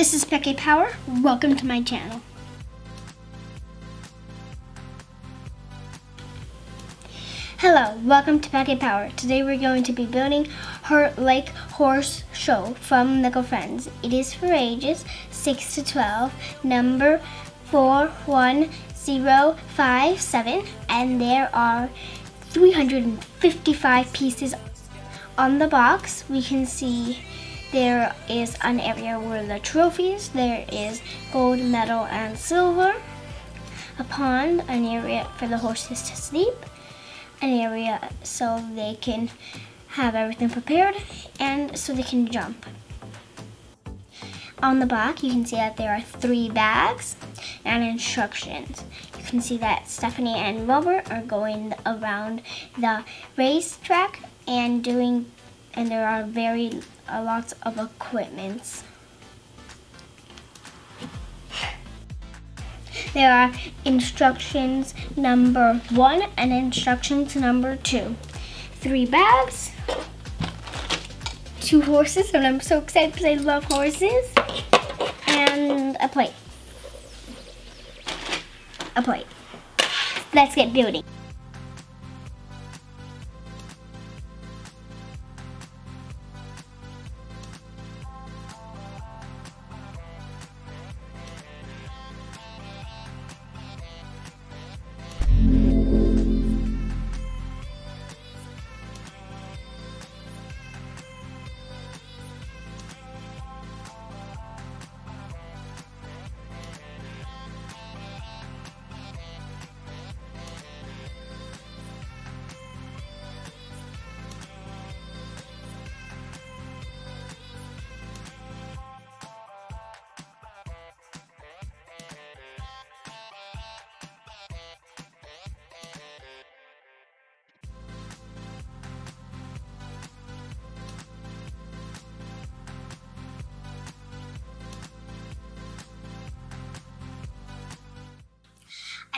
This is Peque Power. Welcome to my channel. Hello, welcome to Peque Power. Today we're going to be building Heartlake Horse Show from Lego Friends. It is for ages 6 to 12, number 41057, and there are 355 pieces on the box. We can see there is an area where the trophies, there is gold, medal, and silver. A pond, an area for the horses to sleep, an area so they can have everything prepared, and so they can jump. On the back, you can see that there are three bags and instructions. You can see that Stephanie and Robert are going around the racetrack and doing, and there are very uh, lots of equipments. There are instructions number one and instructions number two. Three bags, two horses, and I'm so excited because I love horses, and a plate. A plate. Let's get building.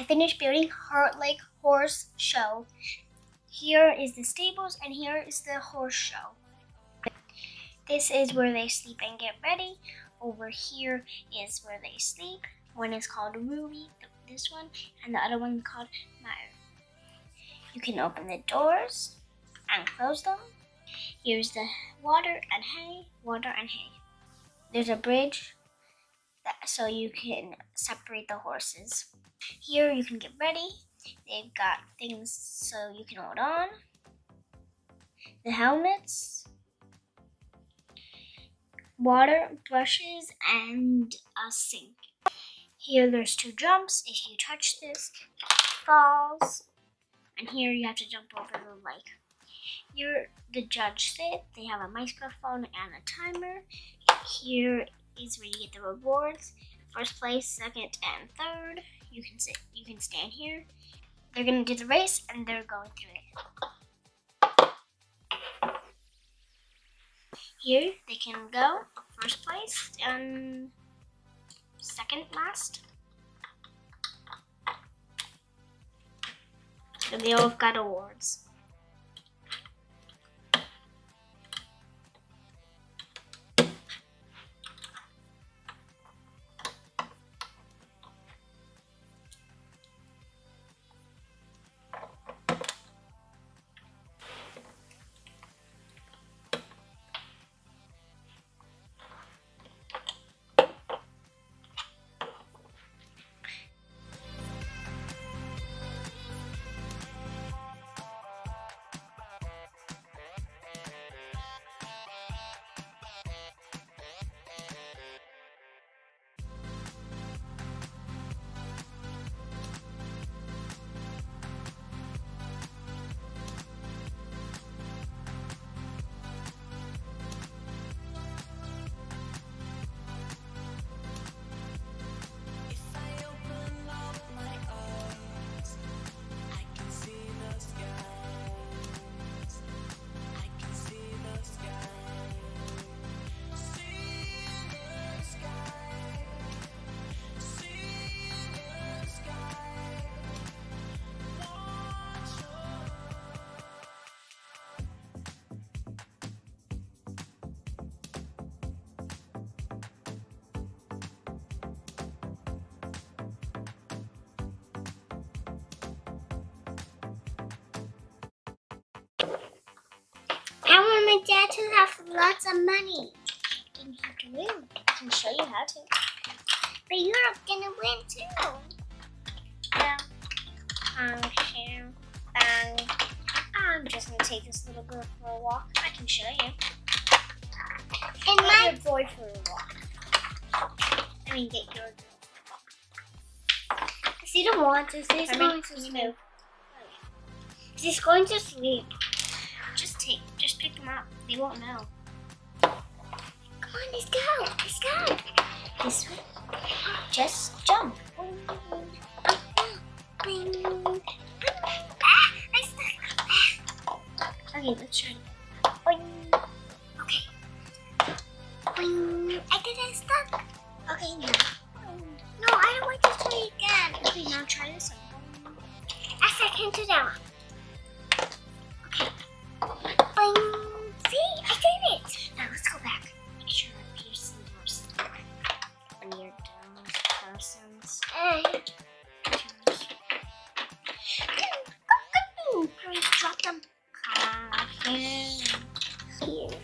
I finished building Heartlake Horse Show. Here is the stables and here is the horse show. This is where they sleep and get ready. Over here is where they sleep. One is called Ruby, this one, and the other one is called Meyer. You can open the doors and close them. Here's the water and hay, water and hay. There's a bridge that, so you can separate the horses. Here you can get ready. They've got things so you can hold on. The helmets, water, brushes, and a sink. Here there's two jumps. If you touch this, falls. And here you have to jump over the lake. Here the judge sit. They have a microphone and a timer. Here is where you get the rewards. First place, second, and third you can sit, you can stand here. They're gonna do the race and they're going through it. Here they can go first place and second last. And they all got awards. Dad to have lots of money. Didn't have to win. I can show you how to. But you're gonna win too. Yeah. Um, share, bang. I'm just gonna take this little girl for a walk. I can show you. And Get my your boy for a walk. I mean, get your girl. Because he don't want to. So he's I going mean, to you sleep. He's going to sleep. Just take, just pick them up. They won't know. Come on, let's go. Let's go. This way. Just jump. Bing. I stuck. Okay, let's try. Okay. I think I stuck. Okay, now. No, I don't want to try again. Okay, now try this one. I can't do that one. Uh, Hurry, drop them. The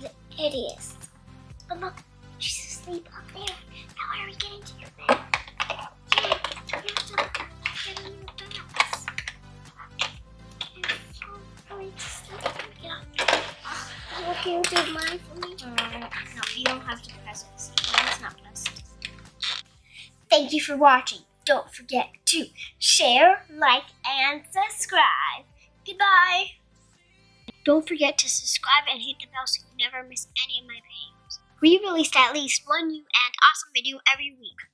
the idiot. But look, she's asleep up there. Now how are we getting to your bed? Can you do mine for me? Uh, no, you don't have to press it. See, no, it's not pressed. Thank you for watching. Don't forget to share, like, and subscribe. Goodbye. Don't forget to subscribe and hit the bell so you never miss any of my videos. We release at least one new and awesome video every week.